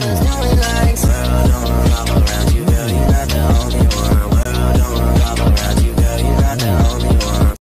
matters,